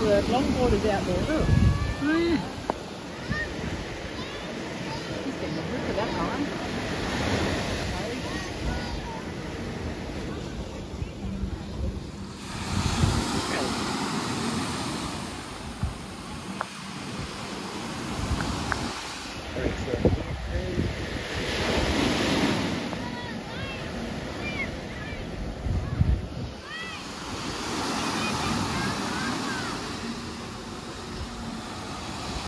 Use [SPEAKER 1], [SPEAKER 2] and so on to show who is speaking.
[SPEAKER 1] the longboarders out there. Oh.
[SPEAKER 2] Oh, oh yeah.